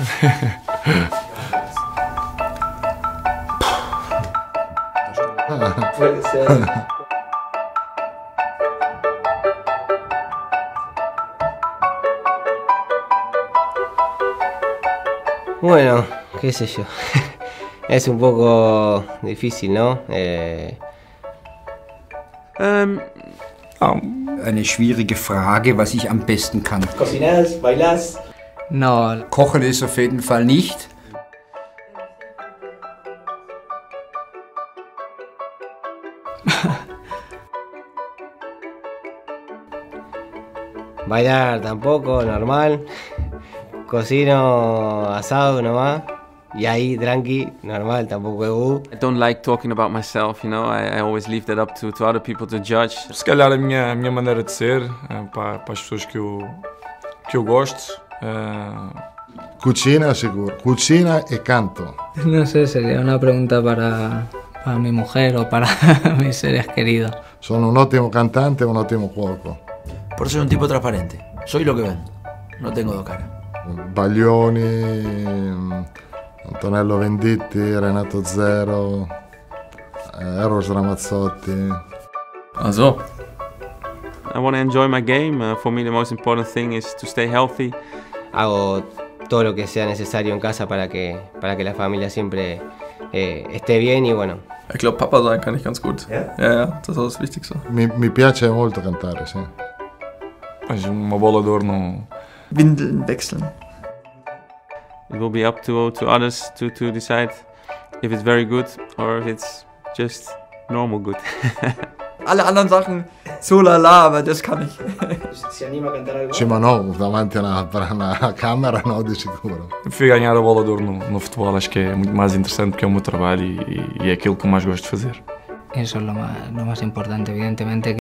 Bueno, qué sé yo. es un poco difícil, ¿no? Eh, Ähm, Eine schwierige Frage, was ich am besten kann. Cocinas, bailas. No, Kochen ist auf jeden Fall nicht. bailar tampoco, normal. Cocino asado nomás. Y ahí, tranqui, normal, tampoco es uh. I don't like talking about myself, you know. I, I always leave that up to, to other people to judge. Se calhar a minha, a minha maneira de ser, eh, para, para as pessoas que eu, que eu gosto. Eh, Cucina sicuro, cucina e canto. no sé, sería una pregunta para, para mi mujer o para mis seres queridos. Sono un ottimo cantante un ottimo cuoco. Por eso soy un tipo transparente. Soy lo que ven. No tengo dos caras. Baglioni, Antonello Venditti, Renato Zero, eh, Eros Ramazzotti. Also, I want to enjoy my game. Uh, for me, the most important thing is to stay healthy. Hago todo lo que sea necesario en casa para que, para que la familia siempre eh, esté bien y bueno, ich glaube, Papa sein kann ich ganz gut. Ja? Ja, ja, das ist das Wichtigste. Mi, mi piace molto cantare, sì. mas uma bola de ouro não. Windeln wechseln. It will be up to, to others to, to decide if it's very good or if it's just normal good. Alle anderen Sachen so lala, aber das kann ich. ¿Se anima a cantar algo? Sì, ma no, davanti a una, a una camera no, di sicuro. Eu fui ganhar a bola de ouro no, no futebol, acho que é muito mais interessante porque é o meu trabalho e, e é aquilo que eu mais gosto de fazer. Lo más, lo más importante, evidentemente.